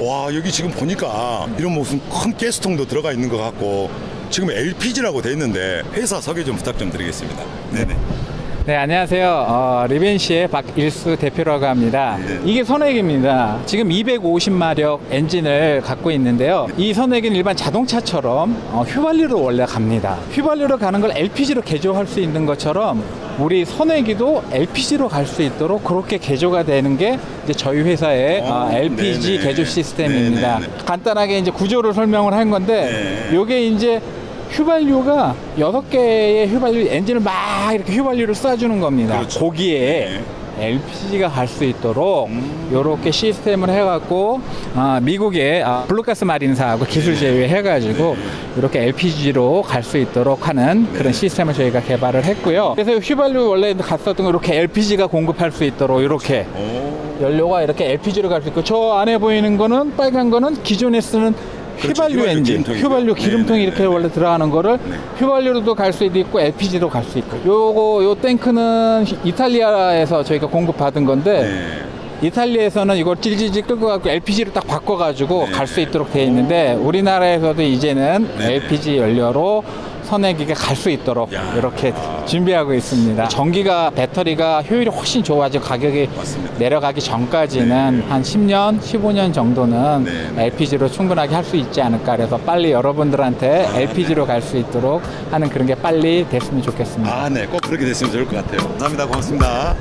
와 여기 지금 보니까 이런 무슨 큰 가스통도 들어가 있는 것 같고 지금 LPG라고 돼 있는데 회사 소개 좀 부탁 좀 드리겠습니다. 네네. 네, 안녕하세요. 어, 리벤시의 박일수 대표라고 합니다. 네. 이게 선액입니다. 지금 250마력 엔진을 갖고 있는데요. 이 선액은 일반 자동차처럼 어, 휘발유로 원래 갑니다. 휘발유로 가는 걸 LPG로 개조할 수 있는 것처럼 우리 선액이도 LPG로 갈 수 있도록 그렇게 개조가 되는 게 이제 저희 회사의 어, 어, LPG 네네. 개조 시스템입니다. 네네네. 간단하게 이제 구조를 설명을 한 건데 네. 요게 이제 휘발유가 여섯 개의 휘발유 엔진을 막 이렇게 휘발유를 쏴주는 겁니다. 그렇죠. 거기에 LPG가 갈 수 있도록 이렇게 시스템을 해갖고 아, 미국의 아, 블루가스 마린사하고 기술 제휴해가지고 이렇게 LPG로 갈 수 있도록 하는 그런 시스템을 저희가 개발을 했고요. 그래서 휘발유 원래 갔었던 거 이렇게 LPG가 공급할 수 있도록 이렇게 오. 연료가 이렇게 LPG로 갈 수 있고 저 안에 보이는 거는 빨간 거는 기존에 쓰는 그렇죠. 휘발유 휘발유 엔진. 휘발유 기름통이 네, 이렇게 네, 원래 들어가는 거를 네. 휘발유로도 갈 수도 있고 LPG로 갈 수 있고 요거 요 탱크는 이탈리아에서 저희가 공급받은 건데 네. 이탈리아에서는 이걸 찔찔찔 끌고 가고 LPG로 딱 바꿔가지고 네. 갈수 있도록 되어 있는데 우리나라에서도 이제는 네. LPG 연료로 선액이가 갈수 있도록 야. 이렇게 준비하고 있습니다. 전기가 배터리가 효율이 훨씬 좋아지고 가격이 맞습니다. 내려가기 전까지는 한 10년, 15년 정도는 네, 네. LPG로 충분하게 할 수 있지 않을까 그래서 빨리 여러분들한테 아, LPG로 갈수 있도록 하는 그런 게 빨리 됐으면 좋겠습니다. 아, 네. 꼭 그렇게 됐으면 좋을 것 같아요. 감사합니다. 고맙습니다.